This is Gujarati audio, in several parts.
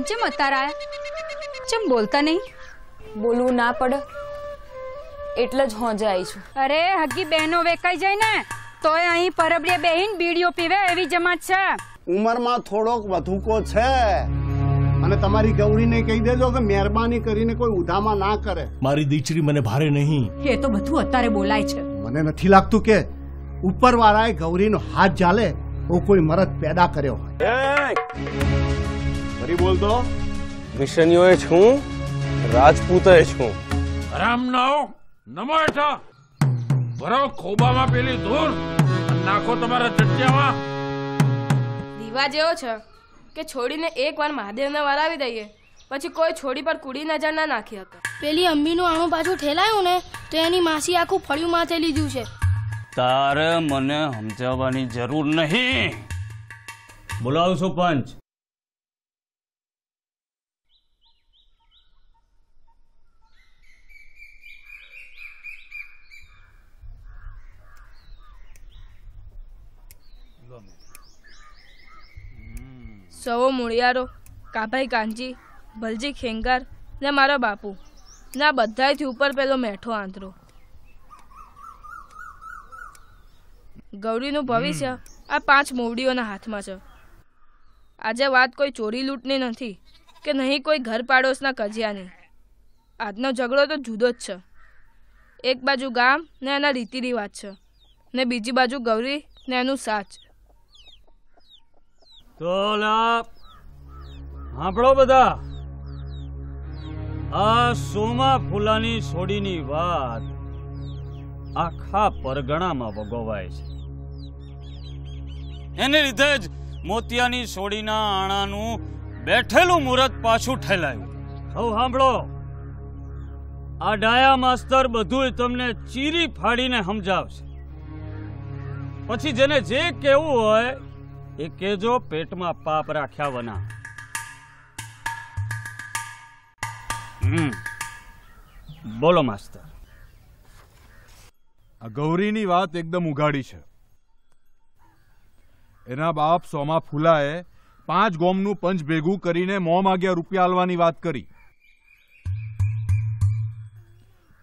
તમે ચેમ અત્યારે આયા? ચેમ બોલતા નહીં? બોલવું ના પડે. એટલે જ હોજે આવી છું. અરે હગી બહેનો વેકાઈ જાય ને તોય અહીં પરબડીએ બેહીન બીડીઓ પીવે એવી જમાત છે. ઉંમરમાં થોડોક વધુકો છે. અને તમારી ગૌરીને કહી દેજો કે મહેરબાની કરીને કોઈ ઉધામાં ના કરે. મારી દીકરી મને ભારે નહીં. એ તો બધું અત્યારે બોલાય છે. મને નથી લાગતું કે ઉપરવાળાએ ગૌરીનો હાથ જાલે ઓ કોઈ મરદ પેદા કર્યો હોય. ફરી બોલ તો. મિશનીઓએ છું રાજપૂતોએ છું. રામ નાઓ નમો હેઠા ભરો ખોબામાં પેલી ધૂર નાખો તમારા જટ્ટિયામાં દીવા જેવો છે કે છોડીને એકવાર મહાદેવને વરાવી દઈએ પછી કોઈ છોડી પર કુડી નજર ના નાખી શકે. પેલી અંબીનું આણું પાછું ઠેલાયું ને તો એની માસી આખું ફળિયું માથે લીધું છે. તારે મને સમજાવવાની જરૂર નહીં. બોલાવું છું પંચ. સવો મૂળિયારો કાભાઈ કાંજી ભલજી ખેંગાર ને મારો બાપુ. ને આ બધાયથી ઉપર પેલો મેઠો આંતરો ગૌરીનું ભવિષ્ય આ પાંચ મોવડીઓના હાથમાં છે. આજે વાત કોઈ ચોરી લૂંટની નથી કે નહીં કોઈ ઘર પાડોશના કજિયાની. આજનો ઝઘડો તો જુદો જ છે. એક બાજુ ગામ ને એના રીતિ રિવાજ છે. ને બીજી બાજુ ગૌરી ને એનું સાચ. તો લા સાંભળો બધા. આ સોમા ફૂલાની છોડીની વાત આખા પરગણામાં વગોવાય છે. એને લીધે જ મોતિયાની છોડીના આણાનું બેઠેલું મુહૂર્ત પાછું ઠેલાયું. હવે સાંભળો આ ડાયા માસ્તર બધુંય તમને ચીરી ફાડીને સમજાવશે. પછી જેને જે કેવું હોય એ કેજો પેટમાં પાપ રાખ્યા વના. બોલો, માસ્તર. આ ગૌરીની વાત એકદમ ઉઘાડી છે. એના બાપ સોમા ફૂલાએ પાંચ ગોમનું પંચ ભેગું કરીને મોં માગ્યા રૂપિયા આલવાની વાત કરી.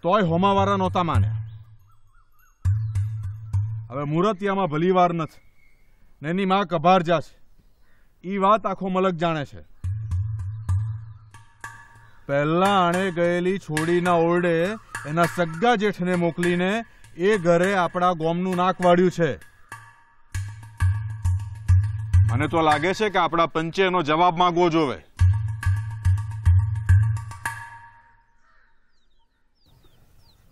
તોય હોમાવાળા નહોતા માન્યા. હવે મુરતિયામાં ભલી વાર નથી. ને એની માં કભારજા છે એ વાત આખો મલક જાણે છે. પહેલા આણે ગયેલી છોડીના ઓરડે એના સગ્ગા જેઠને મોકલીને એ ઘરે આપણા ગોમનું નાક વાળ્યું છે. મને તો લાગે છે કે આપણા પંચે એનો જવાબ માંગવો જોવે.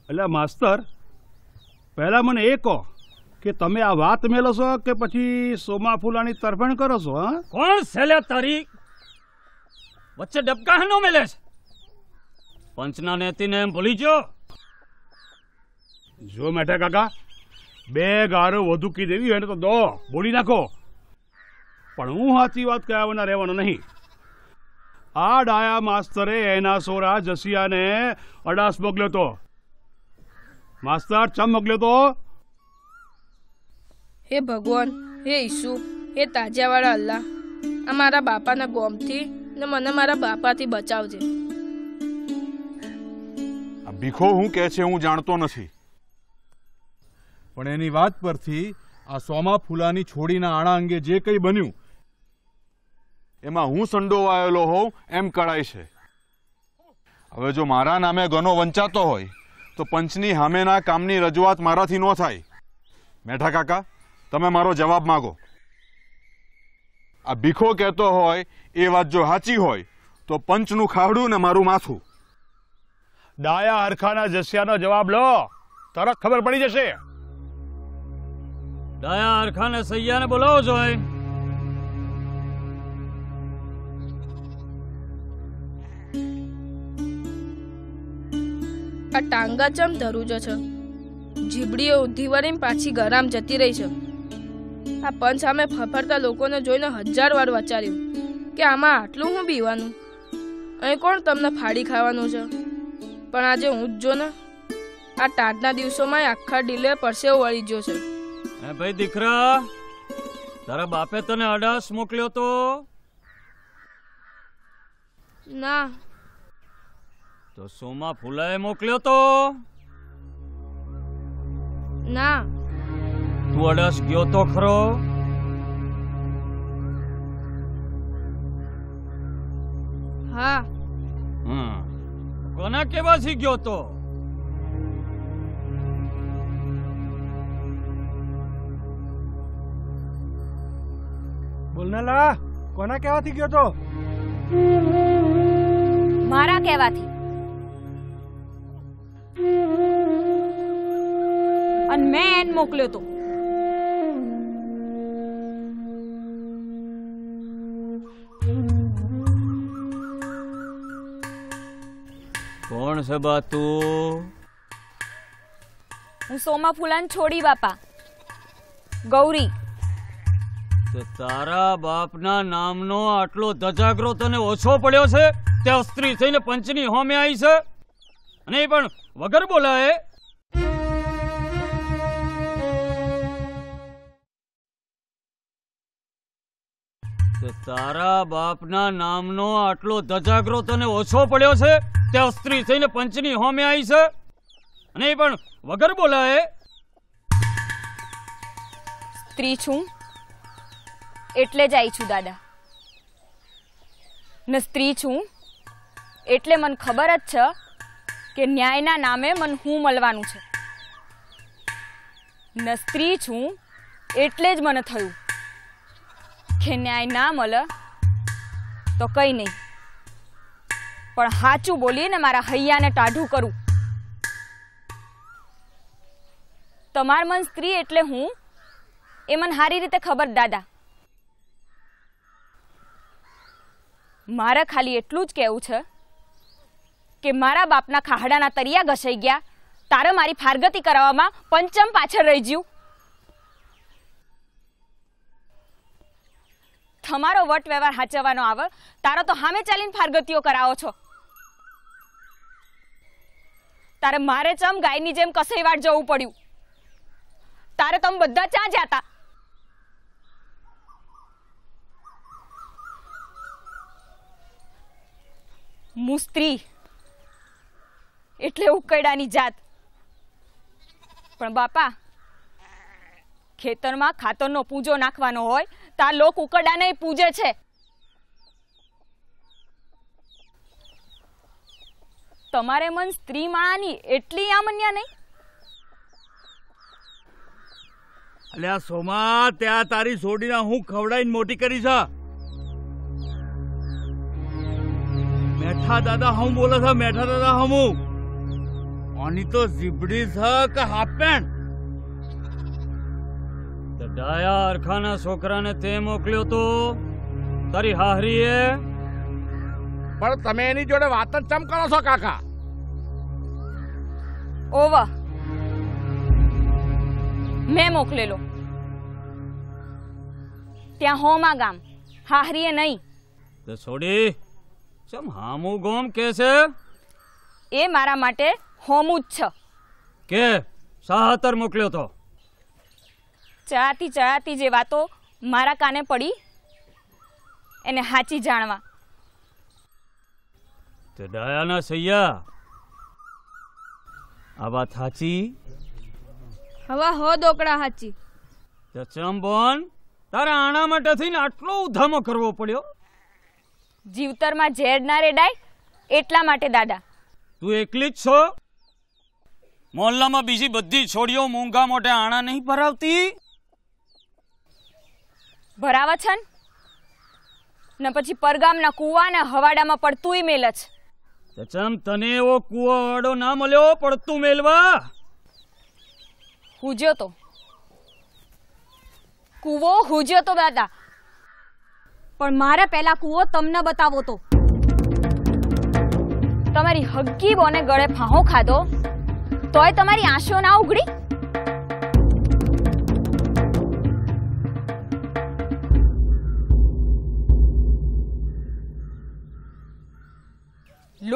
એટલે માસ્તર, પહેલા મને એ કહો કે તમે આ વાત મેલો છો કે પછી સોમા ફુલાણી તરફેણ કરો છો હા? કોણ સેલે તારી? વચ્ચે ડબકા નો મેલે છે? પંચના નેતીને એમ ભૂલી જો જો મેઠા કાકા બે ગારો વધુ કી દેવી હોય ને તો દો બોલી નાખો. પણ હું સાચી વાત કહેવાના રહેવાનો નહીં. આ ડાયા માસ્તરે એના સોરા જસિયાને અડાસ મોકલ્યો તો. માસ્તર ચમ મોકલ્યો તો? હે ભગવાન, હે ઈસુ, હે તાજિયાવાળા અલ્લાહ, આ મારા બાપાના ગોમથી ને મને મારા બાપાથી બચાવજે. ભીખો હું કે છે હું જાણતો નથી. પણ એની વાત પરથી આ સોમા ફૂલાની છોડીના આણા અંગે જે કંઈ બન્યું, એમાં હું સંડોવાયેલો હોઉં એમ કળાય છે. હવે જો મારા નામે ગનો વંચાતો હોય, તો પંચની હામેના કામની રજૂઆત મારાથી ન થાય. મેઠા કાકા તમે મારો જવાબ માગો. આ ભીખો કહેતો હોય એ વાત જો સાચી હોય તો પંચનું ખાવડું ને મારું માથું. ડાયા હરખાના જસ્યાનો જવાબ લો. તરત ખબર પડી જશે. ડાયા હરખાને સૈયાને બોલાવો જોઈએ આ ટાંગા ચમ ધરુજો છે. જીબડીઓ ઉધી વળીને પાછી ગરામ જતી રહી છે. આ પંચ સામે ફફરતા લોકોને જોઈને હજાર વાર વિચાર્યું કે આમાં આટલું હું બીવાનું? અહીં કોણ તમને ફાડી ખાવાનું છે? પણ આજે હું જ જો ને. આ ટાટના દિવસોમાં આખા ડીલે પરસેવો વળી ગયો છે. હે ભાઈ દીકરા તારા બાપે તને અડાસ મોકલ્યો તો? ના. તો સોમા ફૂલાએ મોકલ્યો તો? ના. તું અડસ ગયો તો ખરો? હા. હમ. કોના કેવાથી ગયો તો? બોલનાલા કોના કેવાથી ગયો તો? મારા કહેવાથી અને મેં એને મોકલ્યો તો. કોણ છે બા તું? હું સોમા ફૂલાને છોડી બાપા. ગૌરી. તો તારા બાપના નામનો આટલો ધજાગરો તને ઓછો પડ્યો છે? તે સ્ત્રી થઈને પંચની હોમે આવી છે? અને એ પણ વગર બોલાય તારા બાપના નામનો આટલો ધજાગરો તને ઓછો પડ્યો છે? તે સ્ત્રી થઈને પંચની હોમે આવી છે? અને એ પણ વગર બોલાય સ્ત્રી છું. એટલે જ આવી છું, દાદા. ને સ્ત્રી છું, એટલે મને ખબર જ છે કે ન્યાયના નામે મને હું મળવાનું છે. ને સ્ત્રી છું, એટલે જ મને થયું. કે ન્યાય ના મળે તો કંઈ નહીં. પણ સાચું બોલીએ ને મારા હૈયાને ટાઢું કરું. તમાર મન સ્ત્રી એટલે હું? એ મને સારી રીતે ખબર, દાદા. મારે ખાલી એટલું જ કહેવું છે કે મારા બાપના ખાહડાના તરિયા ઘસાઈ ગયા, તારે મારી ફારગતી કરાવવામાં પંચમ પાછળ રહી ગયું તમારો વટ વ્યવહાર હાચવવાનો આવે, તારો તો સામે ચાલીને ફારગતીઓ કરાવો છો. તારે મારે ચમ ગાયની જેમ કસઈવાડ જવું પડ્યું? તારે તમે બધા ચા જાતા. હું સ્ત્રી એટલે ઉકરડાની જાત. પણ બાપા, ખેતરમાં ખાતરનો પૂજો નાખવાનો હોય તો આ લોક ઉકરડાને પૂજે છે. તમારે મન સ્ત્રી માળાની એટલી આમન્યા નહીં? અલ્યા સોમા ત્યાં તારી સોડીના હું ખવડાવીને મોટી કરી છે? મેઠા દાદા હું બોલે છે, મેઠા દાદા હમું. આની તો ઝીબડી છે કે હાફ પેન્ટ ડાયા અરખાના છોકરાને તે મોકલ્યો તો? તારી હાહરીએ? પણ તમે એની જોડે વાત જ ચમ કરો છો કાકા? ઓવા. મેં મોકલેલો. ત્યાં હોમા ગામ. હાહરીએ નહીં. તે છોડી ચમ હામું ગોમ કે છે? એ મારા માટે હોમું જ છે. કે? સાહતર મોકલ્યો તો? ચડાતી ચડાતી જે વાતો મારા કાને પડી એને હાચી જાણવા. તે ડાયાના સૈયા. આ વાત સાચી હવા હો દોકડા હાચી. તે ચમ બોન તારા આણા માટે થઈને આટલો ઉધામો કરવો પડ્યો? જીવતરમાં ઝેર ના રેડાય એટલા માટે દાદા. તું એકલી જ છો? મોહલ્લામાં બીજી બધી છોડીઓ મૂંગા મોઢે આણા નહીં ભરાવતી? ભરાવે છે ને? પછી પરગામના કુવા ને હવાડામાં પડતું મેલ જ. ચચમ ચમ તને એવો કૂવો વાળો ના મળ્યો પડતું મેલવા? હુજ્યો તો. કૂવો હુજ્યો તો દાદા. પણ મારે પહેલા કૂવો તમને બતાવો તો. તમારી હગ્ગી બોને ગળે ફાહો ખાધો તોય તમારી આંસુ ના ઉઘડી?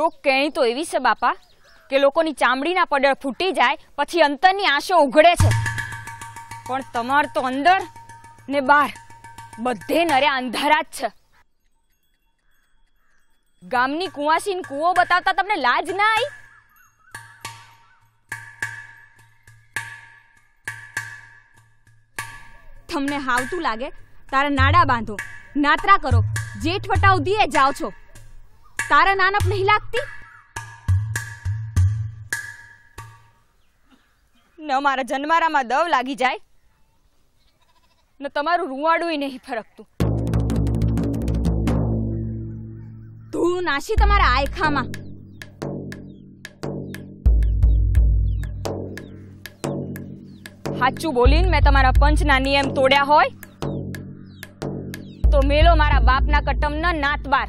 લોક કહેણી તો એવી છે બાપા કે લોકોની ચામડીના પડળ ફૂટી જાય, પછી અંતરની આંસો ઉઘડે છે. પણ તમાર તો અંદર ને બહાર બધે નર્યા અંધારા જ છે. ગામની કુવાસીન કૂવો બતાવતા તમને લાજ ના આવી તમને હાવતું લાગે, તારા નાડા બાંધો, નાતરા કરો, જેઠ વટા ઉધીએ જાઓ છો. તારા નાનપ નહીં લાગતી ન મારા જન્મારામાં દવ લાગી જાય ને તમારું રૂવાડું નહીં ફરકતું ધૂળ નાશી તમારા આયખામાં સાચું બોલીને મેં તમારા પંચના નિયમ તોડ્યા હોય તો મેલો મારા બાપના કટમના નાતબાર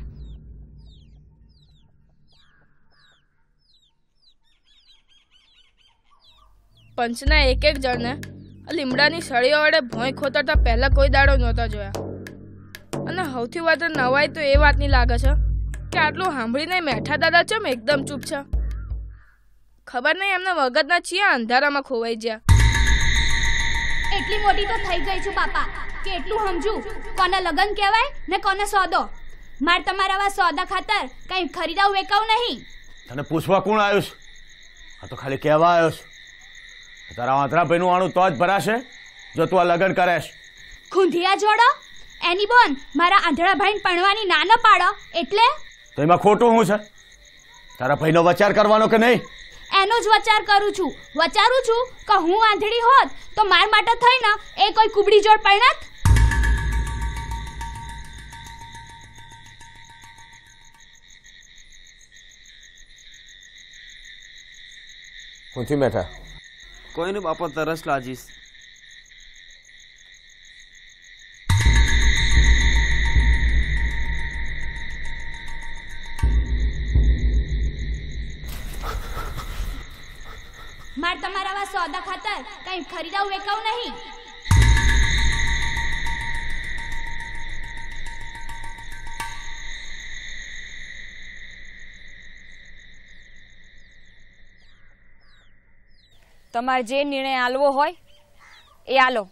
પંચના એક એક જણને લીમડાની સળીઓ વડે ભોંય ખોતરતા પહેલાં કોઈ દાડો નહોતા જોયા. અને સૌથી વધારે નવાઈ તો એ વાતની લાગે છે કે આટલું સાંભળીને મેઠા દાદા ચમ એકદમ ચૂપ છે? ખબર નહીં એમના વગરના ચિયા અંધારામાં ખોવાઈ ગયા. એટલી મોટી તો થઈ ગઈ છું બાપા. કે એટલું સમજુ? કોને લગન કહેવાય ને કોને સોદો? માર તમારા આવા સોદા ખાતર કઈ ખરીદાવ વેકાવ નહીં. તને પૂછવા કોણ આવ્યો છે? આ તો ખાલી કહેવા આવ્યો છું. તારા આંતરા ભાઈનું આણું તો જ ભરાશે. જો તું આ લગન કરેશ. ખુંધિયા જોડો? એની બોન મારા આંધળા ભાઈને પણવાની ના ન પાડો એટલે? તો એમાં ખોટું હું છે? તારા ભાઈનો વિચાર કરવાનો કે નહીં? એનો જ વિચાર કરું છું. વિચારું છું કે હું આંધળી હોત તો માર માટે થઈને એ કોઈ કુબડી જોડ પરણત? કુંથી બેઠા. કોઈ નહીં બાપા તરસ લાજીશ. માર તમારા આવા સોદા ખાતર કઈ ખરીદાવું વેકાવ નહીં. તમારે જે નિર્ણય આલવો હોય, એ આલો.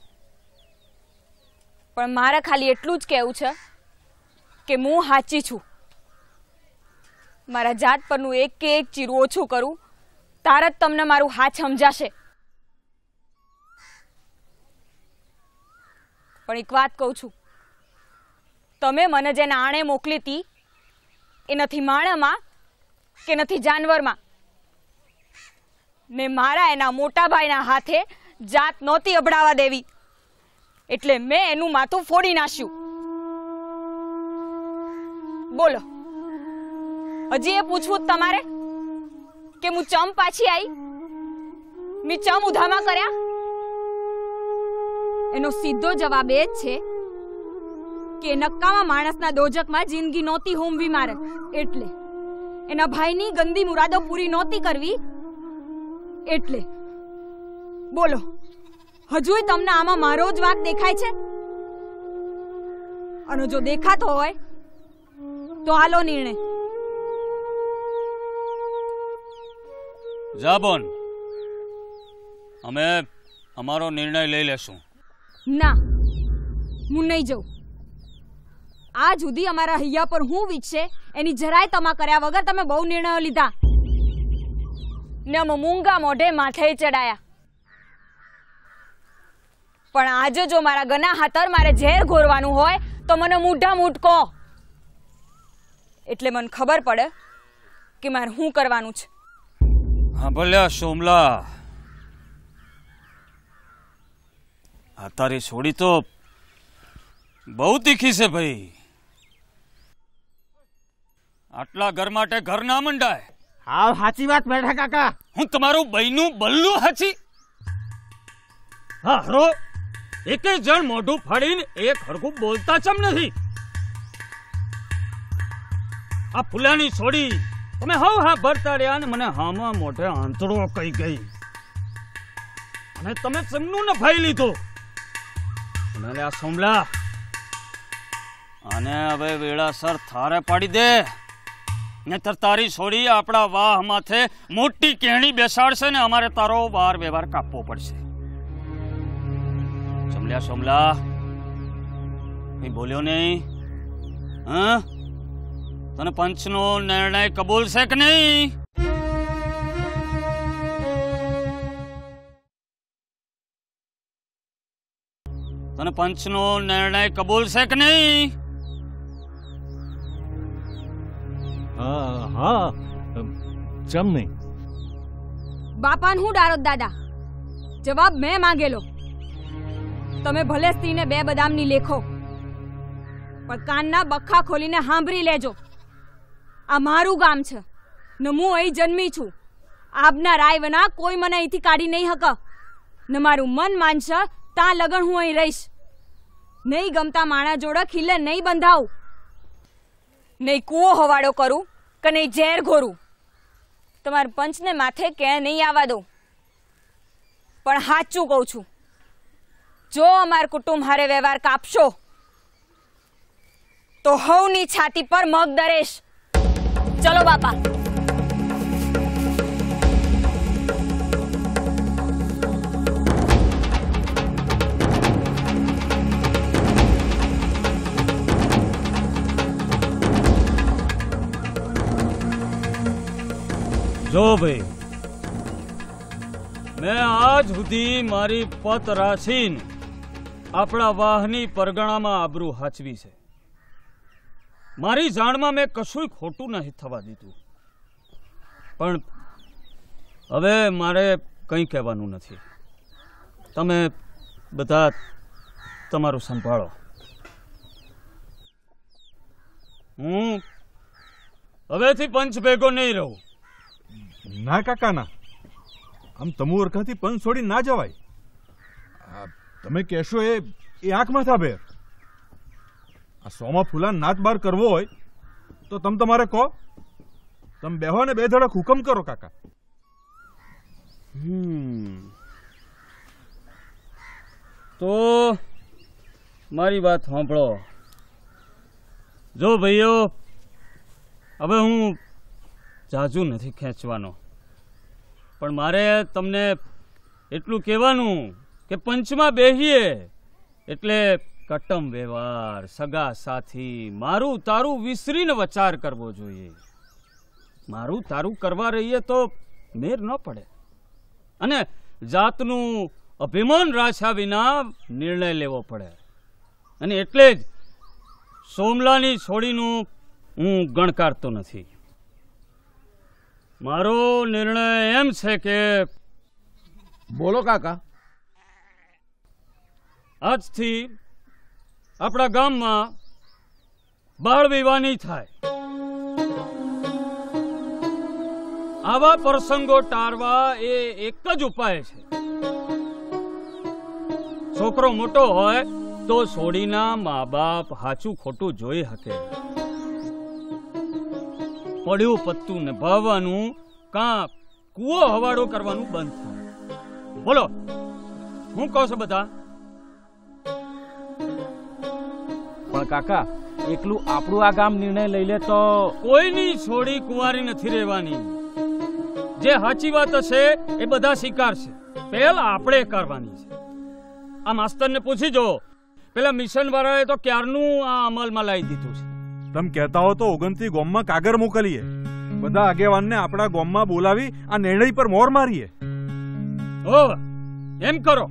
પણ મારે ખાલી એટલું જ કહેવું છે કે હું હાચી છું. મારા જાત પરનું એક કે એક ચીરું ઓછું કરું, તાર જ તમને મારું હાથ સમજાશે. પણ એક વાત કહું છું. તમે મને જેને આણે મોકલી હતી એ નથી માણામાં કે નથી જાનવરમાં. ને મારા એના મોટા ભાઈના હાથે જાત નહોતી અભડાવા દેવી. એટલે મેં એનું માથું ફોડી નાખ્યું. બોલો. હજી એ પૂછવું તમારે કે હું ચમ પાછી આવી મેં ચમ ઉધામાં કર્યા? એનો સીધો જવાબ એ જ છે કે નક્કામાં માણસના દોજકમાં જિંદગી નહોતી હોમવી મારે. એટલે એના ભાઈની ગંદી મુરાદો પૂરી નહોતી કરવી એટલે. બોલો હજુય તમને આમાં મારો જ વાક દેખાય છે? અને જો દેખાતો હોય તો હાલો નિર્ણય. જાબોન અમે અમારો નિર્ણય લઈ લેશું. ના હું નહીં જઉં. આ જુદી અમારા હૈયા પર હું વીતશે એની જરાય તમા કર્યા વગર તમે બહુ નિર્ણયો લીધા. ને મૂંગા મોઢે માથે ચડાયા. પણ આજે જો મારા ગના હાથર મારે ઝેર ઘોરવાનું હોય, તો મને મૂઢા મૂટકો. એટલે મને ખબર પડે કે મારે શું કરવાનું છે. હા ભલે સોમલા આ તારી છોડી તો બહુ તીખી છે ભાઈ. આટલા ઘર માટે ઘર ના મંડાય. હા સાચી વાત બેઠા કાકા. હું તમારું બહેનું બલ્લું હાચી. હા હરો. એકે જણ મોઢું ફાડીને એક હરખું બોલતા ચમ નથી? આ ફૂલાની છોડી તમે હવ હા ભરતા રહ્યા ને મને હામાં મોઢે આંતળો કઈ ગઈ. અને તમે ચમનું ન ફાઈ લીધું. અને આ સોમલા અને હવે વેળાસર થારે પાડી દે. નહીતર તારી છોડી આપણા વાહ માથે મોટી કેણી બેસાડશે ને અમારે તારો વાર વ્યવહાર કાપવો પડશે. સમલ્યા સોમલા કઈ બોલ્યો નહીં? હા? તને પંચનો નિર્ણય કબૂલ છે કે નહીં? તને પંચનો નિર્ણય કબૂલ છે કે નહીં? હા હા. ચમ નહીં. બાપાને હું ડારો દાદા? જવાબ મેં માંગેલો. તમે ભલે સ્ત્રીને બે બદામની લેખો, પણ કાનના બખા ખોલીને સાંભળી લેજો. આ મારું ગામ છે. ને હું અહીં જન્મી છું. આપના રાય વના કોઈ મને અહીંથી કાઢી નહીં હક. ને મારું મન માનશે ત્યાં લગન હું અહીં રહીશ. નહીં ગમતા માણા જોડે ખીલે નહીં બંધાવું. નહીં કૂવો હવાડો કરું કે નહીં ઝેર ઘોરું. તમારા પંચને માથે કે નહીં આવવા દઉં. પણ સાચું કહું છું, જો અમાર કુટુંબ હારે વ્યવહાર કાપશો, તો હવની છાતી પર મગ દરેશ. ચલો બાપા. જો ભાઈ, મેં આજ સુધી મારી પત રાખીને આપણા વાહની પરગણામાં આબરૂ હાચવી છે. મારી જાણમાં મેં કશું ખોટું નહીં થવા દીધું. પણ હવે મારે કંઈ કહેવાનું નથી. તમે બધા તમારું સંભાળો. હું હવેથી પંચ ભેગો નહીં રહું. ના કાકા ના આમ તમુ અરખાથી પંચ છોડી ના જવાય. તમે કહેશો એ એ આંખ માથા ભેર. આ સોમાં ફૂલા નાત બાર કરવો હોય, તો તમ તમારે કહો. તમે બેહો ને બે ધડક હુકમ કરો, કાકા. તો મારી વાત સાંભળો. જો ભાઈઓ, હવે હું જાજુ નથી ખેંચવાનો. પણ મારે તમને એટલું કહેવાનું કે પંચમાં બેહીએ એટલે કટમ વ્યવહાર, સગા સાથી, મારું તારું વિસરીને વચાર કરવો જોઈએ. મારું તારું કરવા રહીએ તો મેર ન પડે. અને જાતનું અભિમાન રાખ્યા વિના નિર્ણય લેવો પડે. અને એટલે જ સોમલાની છોડીનું હું ગણકારતો નથી. મારો નિર્ણય એમ છે કે બોલો કાકા. આજથી આપણા ગામમાં બાળ વિવાહ નહીં થાય. આવા પ્રસંગો ટાળવા એ એક જ ઉપાય છે. છોકરો મોટો હોય તો છોડીના મા બાપ હાચું ખોટું જોઈ શકે પડ્યું પત્તું ને ભાવવાનું કાં કૂવો હવાડો કરવાનું બંધ થાય. બોલો હું કહો છો બધા? પણ કાકા એકલું આપણું આ ગામ નિર્ણય લઈ લે તો કોઈની છોડી કુંવારી નથી રહેવાની. જે સાચી વાત હશે એ બધા સ્વીકારશે. પહેલા આપણે કરવાની છે. આ માસ્તરને પૂછી જો પેલા મિશન વાળાએ તો ક્યારનું આ અમલમાં લાવી દીધું છે? તમે કહેતા હો તો ઓગણથી ગોમમાં કાગર મોકલીએ. બધા આગેવાનને આપણા ગોમમાં બોલાવી આ નિર્ણય પર મોર મારીએ. ઓ એમ કરો.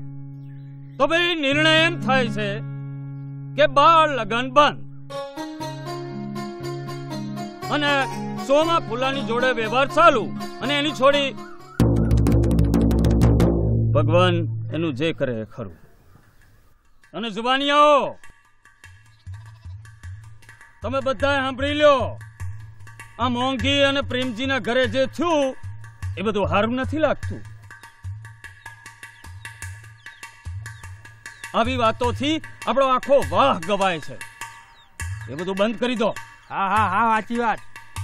તો ભાઈ નિર્ણય એમ થાય છે કે બાળ લગન બંધ. અને સોમાં ફૂલાની જોડે વ્યવહાર ચાલુ અને એની છોડી ભગવાન એનું જે કરે ખરું. અને જુબાનીઓ તમે બધા સાંભળી લ્યો આ મોંઘી અને પ્રેમજીના ઘરે જે થયું એ બધું હારું નથી લાગતું. આવી વાતોથી આપણો આખો વાહ ગવાય છે. એ બધું બંધ કરી દો. હા હા હા સાચી વાત.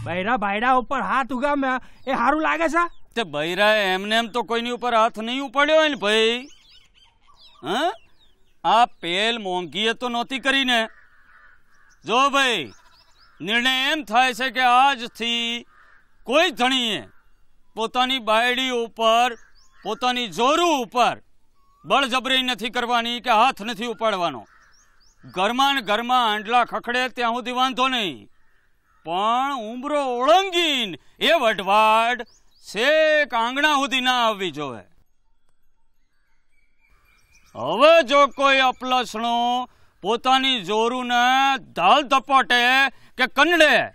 બૈરા બાયડા ઉપર હાથ ઉગામે એ સારું લાગે છે? તે બૈરા એમને એમ તો કોઈની ઉપર હાથ નહીં ઉપાડ્યો હોય ને ભાઈ. હા? આ પેલ મોંઘીએ તો નહોતી કરીને. જો ભાઈ, નિર્ણય એમ થાય છે કે આજથી કોઈ ધણીએ પોતાની બાયડી ઉપર, પોતાની જોરું ઉપર બળજબરી નથી કરવાની કે હાથ નથી ઉપાડવાનો. ઘરમાં ને ઘરમાં આંડલા ખખડે ત્યાં સુધી વાંધો નહીં. પણ ઉમરો ઓળંગીન એ વઢવાડ શેક આંગણા સુધી ના આવવી જોવે. હવે જો કોઈ અપલસણો પોતાની જોરુને ધાલ ધપોટે કે કંડે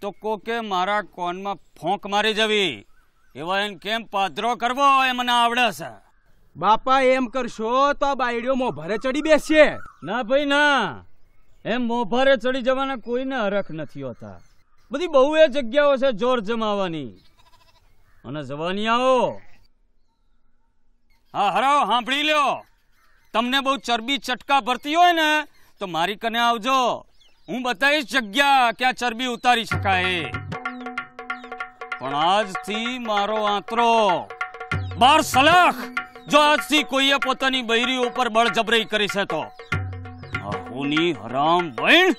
તો કોકે મારા કોનમાં ફોંક મારી જવી. એવા એને કેમ પાદરો કરવો એ મને આવડે છે. બાપા એમ કરશો તો આ બાયડીઓ મોભરે ચડી બેસશે ના ભાઈ ના. એમ મોભારે ચડી જવાના કોઈને હરખ નથી હોતા. બધી બહુ એ જગ્યાઓ છે જોર જમાવાની. અને જવાની આવો. હા હરાવ સાંભળી લ્યો. તમને બહુ ચરબી ચટકા ભરતી હોય ને, તો મારી કને આવજો. હું બતાવીશ જગ્યા ક્યાં ચરબી ઉતારી શકાય. પણ આજથી મારો આંતરો. બાર સલાખ! જો આજથી કોઈએ પોતાની બૈરી ઉપર બળજબરી કરી છે તો. આહુની હરામ બહેણ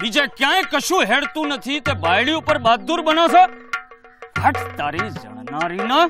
બીજે ક્યાંય કશું હેડતું નથી તે બાયડી ઉપર બહાદુર બનો છો. હટ તારી જણનારી ના